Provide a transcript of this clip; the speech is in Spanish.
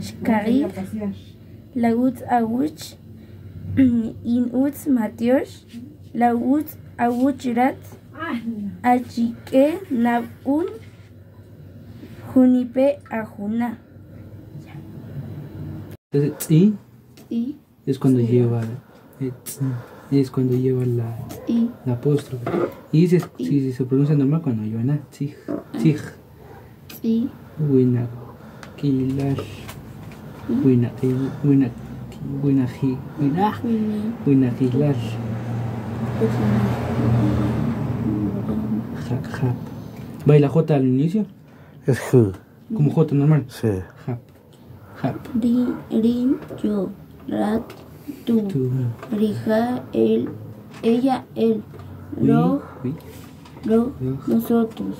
Shkarif, Lagut Awuch, In Uts Matios, Lagut Awuchrat, Achike Nabun, Junipe Ajuna. Entonces, tzi Y, es cuando lleva es cuando lleva la, la apóstrofe. Y se, si se pronuncia normal cuando lleva na, tzij, tzij, y, wina, kilash, wina, wina, wina, ji, wina, Juni, wina, kilash, ja- jap. ¿Va y la J al inicio? Es J. Como J normal. Sí. Jap, jap, Rin, Rin, yo, Rat, tú, tu, Rija, él, ella, él, lo, Lo. nosotros,